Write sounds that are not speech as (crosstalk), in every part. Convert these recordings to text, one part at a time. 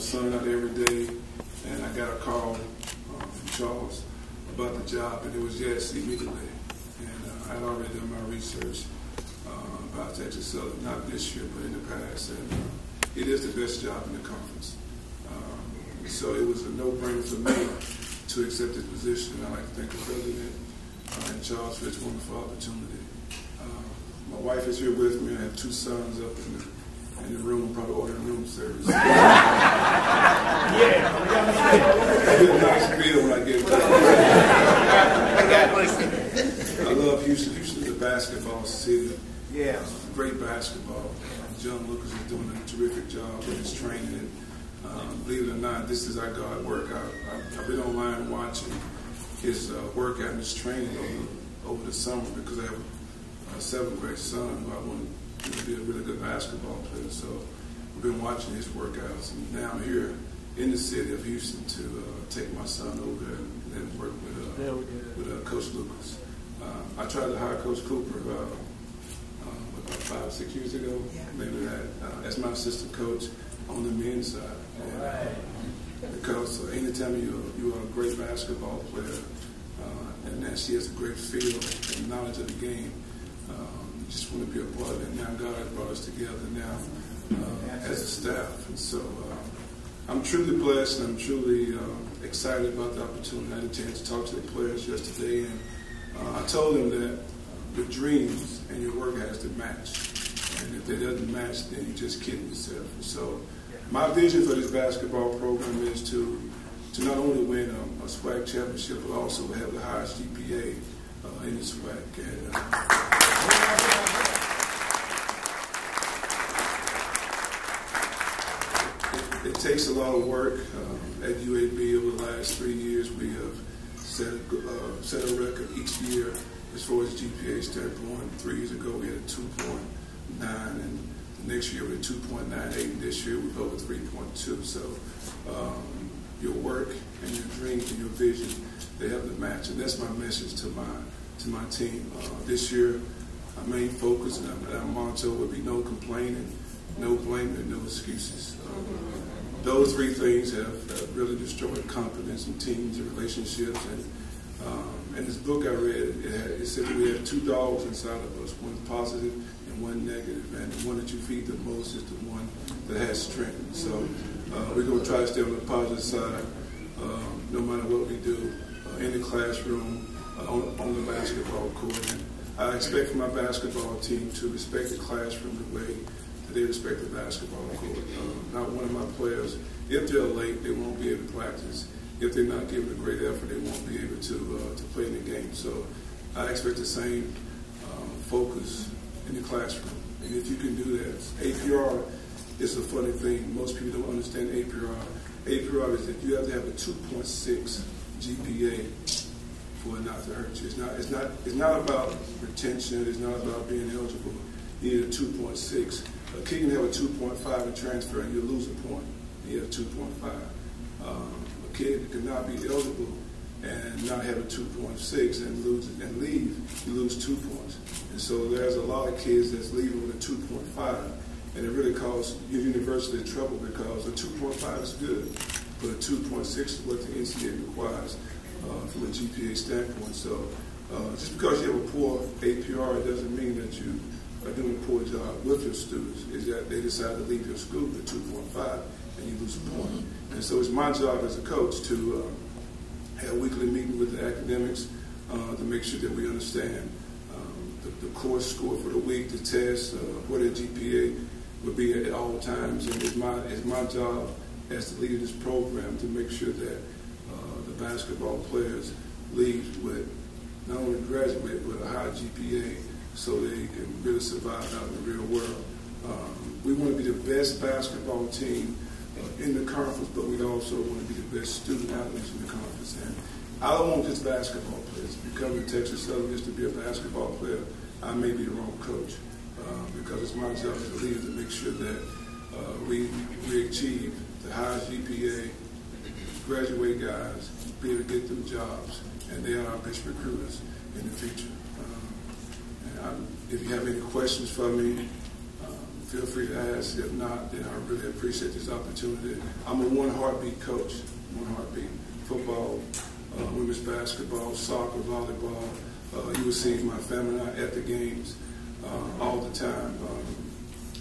my son out every day. And I got a call uh, from Charles about the job, and it was yes immediately. And uh, I had already done my research uh, about Texas Southern, not this year, but in the past. And uh, it is the best job in the conference. Um, so it was a no-brainer for me to accept this position. I'd like to thank the president uh, and Charles for this wonderful opportunity. Uh, my wife is here with me. I have two sons up in the, room, probably ordering room service. (laughs) yeah. I get a nice meal when I get back. I love Houston. Houston is a basketball city. Yeah. Great basketball. John Lucas is doing a terrific job with his training. Um, believe it or not, this is our God work. I, have been online watching his uh, workout and his training over, over the summer because I have a seventh grade son who I want to be a really good basketball player. So I've been watching his workouts, and now I'm here in the city of Houston to uh, take my son over there and, and work with uh, with uh, Coach Lucas. Uh, I tried to hire Coach Cooper uh, uh, about five, six years ago, yeah. maybe that, as my assistant coach on the men's side. And, right. Because uh, anytime you you are a great basketball player, uh, and that she has a great feel and knowledge of the game, um, you just want to be a part of it. Now God has brought us together now uh, as a staff, and so uh, I'm truly blessed and I'm truly uh, excited about the opportunity. I had a chance to talk to the players yesterday, and uh, I told them that your dreams and your work has to match. And if they doesn't match, then you're just kidding yourself. And so my vision for this basketball program is to to not only win a, a SWAC championship, but also have the highest GPA uh, in the SWAC. And, uh, it, takes a lot of work. Uh, at UAB over the last three years, we have set a, uh, set a record each year as far as GPA standpoint. Three years ago, we had a 2.9, and Next year we're 2.98. and This year we're over 3.2. So um, your work and your dreams and your vision, they have to match. And that's my message to my to my team. Uh, this year, our main focus and our, motto would be no complaining, no blaming, no excuses. Uh, those three things have, really destroyed confidence in teams and relationships. And um, this book I read, it, had, it said we have two dogs inside of us, one positive and one negative, and the one that you feed the most is the one that has strength. So uh, we're going to try to stay on the positive side, um, no matter what we do, uh, in the classroom, uh, on, on, the basketball court. And I expect my basketball team to respect the classroom the way that they respect the basketball court. Uh, not one of my players, if they're late, they won't be able to practice. If they're not giving a great effort, they won't be able to uh, to play in the game. So I expect the same um, focus in the classroom. And if you can do that, APR is a funny thing. Most people don't understand APR. APR is that you have to have a 2.6 GPA for it not to hurt you. It's not, it's not, it's not about retention. It's not about being eligible. You need a 2.6. A kid can have a 2.5 and transfer and you lose a point. You have 2.5. Um, a kid cannot be eligible and not have a 2.6 and lose and leave, you lose two points. And so there's a lot of kids that's leaving with a 2.5, and it really causes your university trouble because a 2.5 is good, but a 2.6 is what the NCAA requires uh, from a GPA standpoint. So uh, just because you have a poor APR, it doesn't mean that you are doing a poor job with your students. Is that they decide to leave your school with 2.5 and you lose a point. And so it's my job as a coach to uh, have weekly meetings with the academics uh, to make sure that we understand the, the course score for the week, the test, uh, what their GPA would be at, all times. And it's my, it's my job as the leader of this program to make sure that uh, the basketball players leave with not only graduate, but a high GPA so they can really survive out in the real world. Um, we want to be the best basketball team uh, in the conference, but we also want to be the best student athletes in the conference. And I don't want just basketball players. Becoming Texas Southern just to be a basketball player, I may be the wrong coach uh, because it's my job as a leader to make sure that uh, we we achieve the highest GPA, graduate guys, be able to get them jobs, and they are our best recruiters in the future. Um, if you have any questions for me, um, feel free to ask. If not, then I really appreciate this opportunity. I'm a one heartbeat coach, one heartbeat. Football, uh, women's basketball, soccer, volleyball. Uh, you will see my family and I at the games uh, all the time. Um,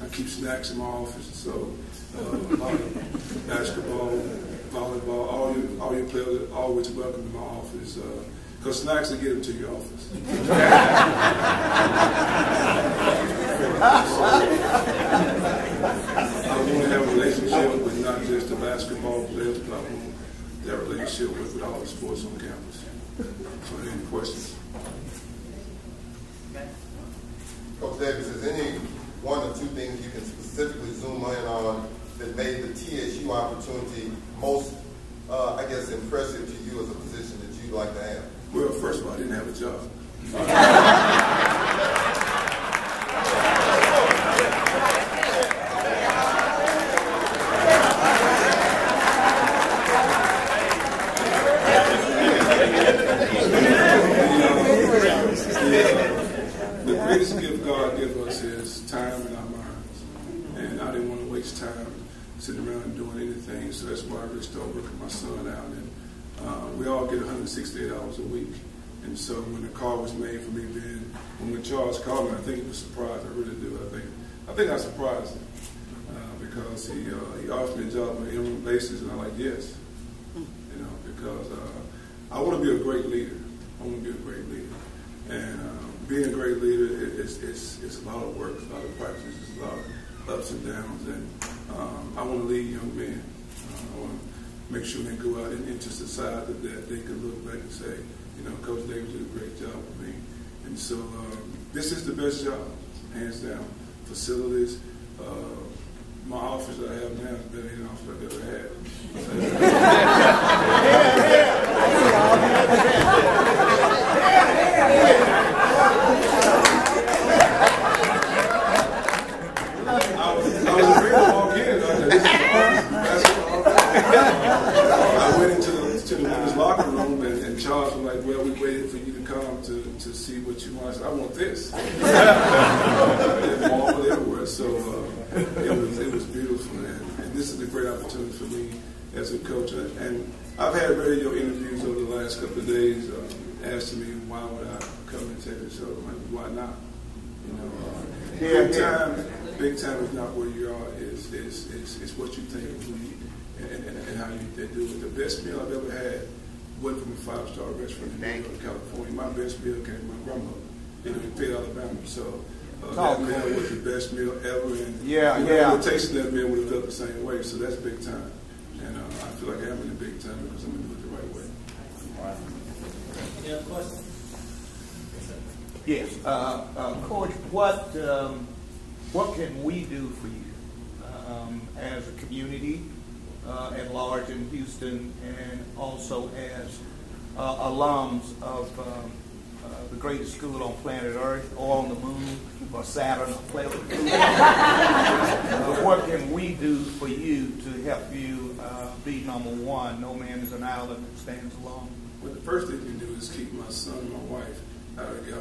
I keep snacks in my office, so uh, a lot of basketball, volleyball, all are always welcome to my office. Because uh, snacks will get them to your office. (laughs) I want to have a relationship with not just the basketball players, but I want that relationship with, with all the sports on campus. So, any questions? Coach Davis, is any one or two things you can specifically zoom in on that made the TSU opportunity most, uh, I guess, impressive to you as a position that you'd like to have? Well, first of all, I didn't have a job. (laughs) the greatest gift God gives us is time in our minds. And I didn't want to waste time sitting around doing anything, so that's why I really started working my son out. And uh, we all get 168 hours a week. And so when the call was made for me then, when Charles called me, I think he was surprised. I really do. I think I think I surprised him uh, because he uh, he offered me a job on an interim basis, and I'm like, yes, you know, because uh, I want to be a great leader. I want to be a great leader, and uh, being a great leader is it's, it's a lot of work, a lot of practice, it's a lot of ups and downs, and um, I want to lead young men. Uh, I want to make sure they go out and into society that they can look back and say, you know, Coach Davis did a great job with me. And so um, this is the best job, hands down. Facilities, uh, my office that I have now is better than the office I've ever had. (laughs) (laughs) I was, I was afraid to walk in. I, said, this is the office. I went into the, to the women's locker room, and, and Charles was like, "Well, we waited for you to come to, to see what you want." I said, "I want this." (laughs) and everywhere. So uh, it was it was beautiful, and, and this is a great opportunity for me as a coach. And I've had radio interviews over the last couple of days uh, asking me why would I come and take the show. Like, why not? You know, uh, big time. Big time is not where you are. Is is is, is what you think you and, and, and how you they do it. The best meal I've ever had went from a five star restaurant in New York, California. My best meal came from my grandmother in Fayetteville, Alabama. So uh, Talk, that meal man. was the best meal ever. And Yeah, you yeah. know, tasting that meal would have felt the same way. So that's big time. And uh, I feel like I'm in the big time because I'm going to do it the right way. Any other questions? Yes, uh, uh, Coach, what, um, what can we do for you um, as a community uh, at large in Houston and also as uh, alums of um, uh, the greatest school on planet Earth or on the moon or Saturn or Pluto? (laughs) uh, what can we do for you to help you uh, be number one? No man is an island that stands alone. But the first thing you do is keep my son and my wife out of the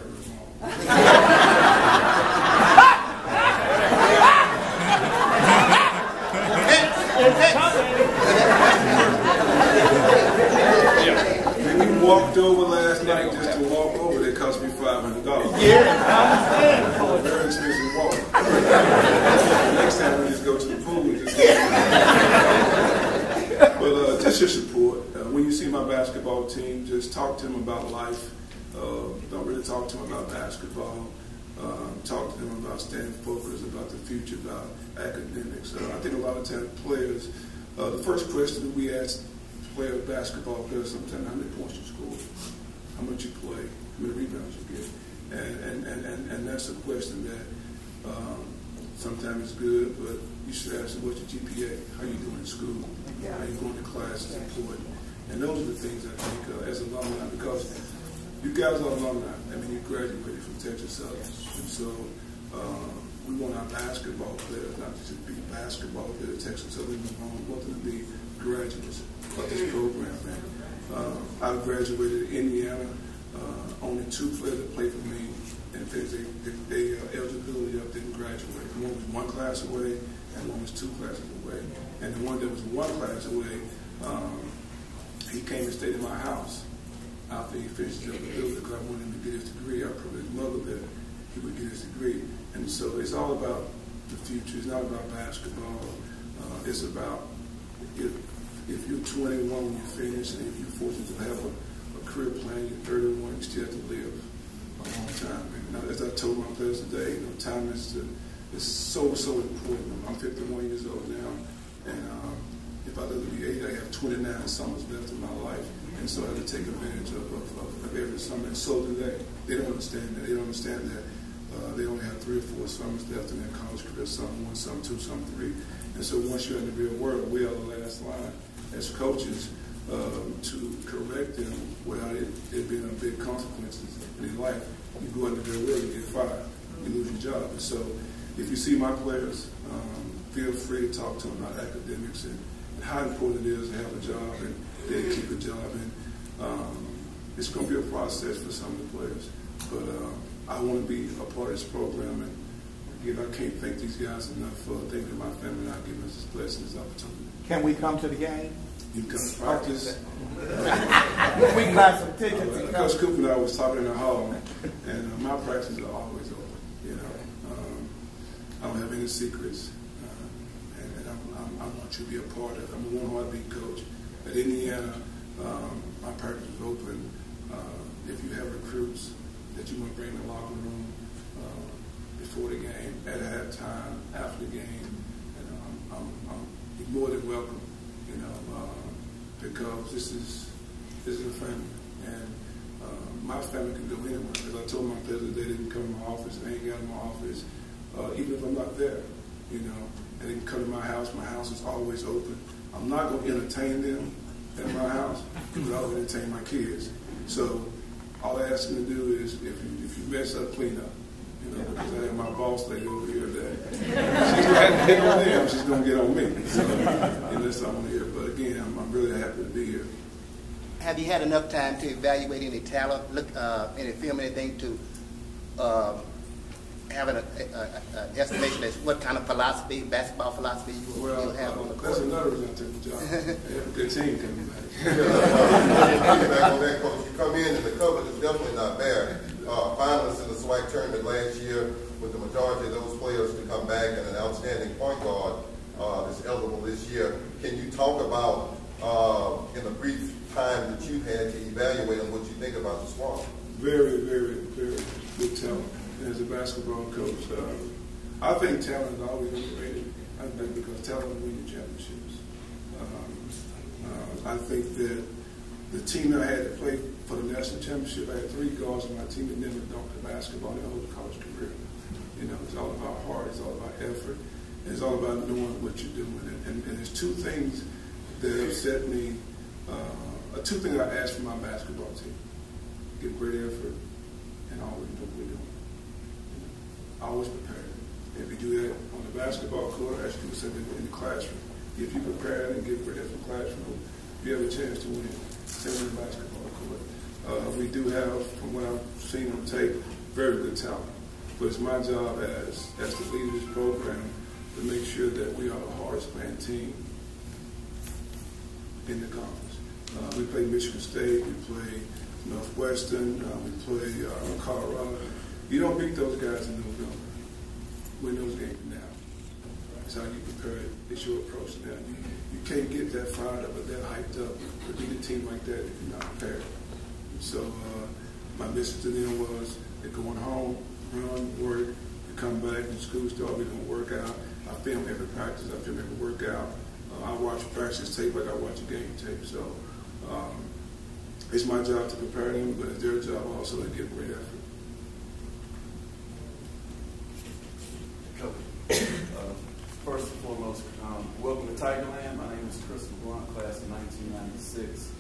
(laughs) mall. We walked over last night just to walk over. They cost me five hundred dollars. Yeah, Very expensive walk. Next time we just go to the pool. and Just but uh, just your support. Uh, when you see my basketball team, just talk to them about life. Uh, don't really talk to them about basketball. Um, talk to them about staying focused, about the future, about academics. Uh, I think a lot of times players, uh, the first question that we ask player basketball players sometimes, how many points you score, how much you play, how many rebounds you get, and and, and, and, and that's a question that um, sometimes it's good, but you should ask them, what's your GPA? How you doing in school? How you going to class is important. And those are the things I think uh, as alumni, because you guys are alumni. I mean, you graduated from Texas Southern. And so uh, we want our basketball players not to just be basketball players at Texas Southern. We want them to be graduates of this program. Uh, I graduated in Indiana. Uh, only two players that played for me, and they, they, they uh, eligibility up didn't graduate. One was one class away, and one was two classes away. And the one that was one class away, um, he came and stayed in my house after he finished his eligibility because I wanted him to get his degree. I put his mother that he would get his degree. And so it's all about the future. It's not about basketball. Uh, it's about if, if you're 21 when you finish, and if you're fortunate to have a, a career plan, you're 31, you still have to live a long time. And as I told my players today, you know, time is the, is so so important. I'm 51 years old now, and um, if I live to be 80, I have 29 summers left in my life, and so I have to take advantage of, of, of, of every summer. And so do they. They don't understand that. They don't understand that. Uh, they only have three or four summers left in their college career, some one, some two, some three. And so once you're in the real world, we are the last line as coaches um, to correct them without it, it being a big consequences in their life. You go in the real world, you get fired, you lose your job. And so if you see my players, um, feel free to talk to them about academics and how important it is to have a job and then keep a job. And um, it's going to be a process for some of the players. But uh, I want to be a part of this program. And again, I can't thank these guys enough for thanking my family and not giving us this blessing, this opportunity. Can we come to the game? You can come to practice. (laughs) we can buy some tickets. Uh, and Coach. Cooper and I was talking in the hall, and uh, my practices are always open. You know, um, I don't have any secrets, uh, and, and I'm, Want you be a part of. I'm a one heartbeat coach. At Indiana, um, my practice is open. Uh, if you have recruits that you want to bring in the locker room uh, before the game, at halftime, after the game, you know, I'm, I'm, more than welcome. You know, uh, because this is this is a family, and uh, my family can go anywhere. As I told my players, they didn't come to my office, they ain't got in my office, uh, even if I'm not there. You know, and they can come to my house. My house is always open. I'm not going to entertain them at my house, but I'll entertain my kids. So all I ask them to do is, if you, if you mess up, clean up. You know, because I have my boss lady over here that she's to get on them, she's going to get on me. So, unless I'm here. But again, I'm, I'm really happy to be here. Have you had enough time to evaluate any talent, look, uh, any film, anything to um, have an uh, uh, uh, estimation as what kind of philosophy, basketball philosophy you Well, have on the uh, that's another reason I took the job. Have a good team coming back. (laughs) Back on that, coach, you come in and the cover is definitely not bad. Uh, finalists in the SWAC tournament last year, with the majority of those players to come back and an outstanding point guard uh, that's eligible this year. Can you talk about, uh, in the brief time that you've had to evaluate and what you think about the squad? Very, very, very good talent. As a basketball coach, um, I think talent is always underrated. I think because talent wins championships. Um, uh, I think that the team that I had to play for the national championship, I had three guards on my team that never dunked a basketball their whole college career. You know, it's all about heart, it's all about effort, it's all about knowing what you're doing. And, and, and there's two things that upset me, uh, two things I asked from my basketball team. Give great effort and always know what we're doing. You always prepared. If you do that on the basketball court, should do something in the classroom. If you prepare and get effort in the classroom, you have a chance to win. Same in the basketball court. Uh, we do have, from what I've seen on tape, very good talent. But it's my job as, as the leader of this program to make sure that we are the hardest playing team in the conference. Uh, we play Michigan State, we play Northwestern, uh, we play uh, Colorado. You don't beat those guys in November. Win those games now. That's how you prepare it. It's your approach now. You, you can't get that fired up or that hyped up to beat a team like that if you're not prepared. So uh, my message to them was, they're going home, run, work, we come back, when school start, we're going to work out. I film every practice, I film every workout. Uh, I watch practice tape like I watch a game tape. So um, it's my job to prepare them, but it's their job also to give great effort. Coach, uh, First and foremost, um, welcome to Tigerland. My name is Chris LeBlanc, class of 1996.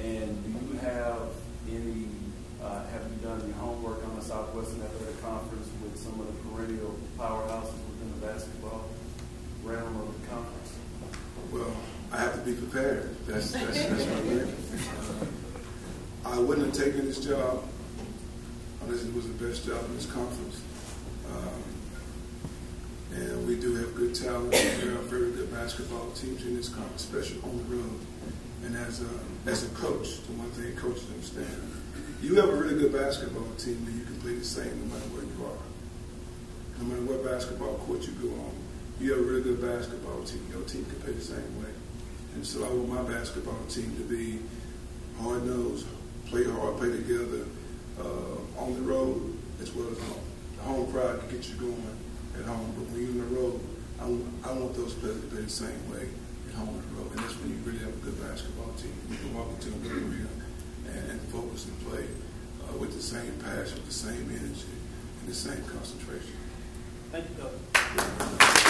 And do you have any, uh, have you done your homework on the Southwestern Athletic Conference with some of the perennial powerhouses within the basketball realm of the conference? Well, I have to be prepared. That's that's, that's my thing. Uh, I wouldn't have taken this job unless it was the best job in this conference. Um, and we do have good talent. We have very good basketball teams in this conference, especially on the road. And as a, as a coach, the one thing coaches understand, you have a really good basketball team, and you can play the same no matter where you are. No matter what basketball court you go on, you have a really good basketball team. Your team can play the same way. And so I want my basketball team to be hard nosed, play hard, play together uh, on the road as well as home. The home crowd can get you going at home, but when you're on the road, I want, I want those players to play the same way at home and the road. And that's when you really have a good basketball team. You can walk into a good arena and, and focus and play uh, with the same passion, with the same energy, and the same concentration. Thank you, Coach. Yeah.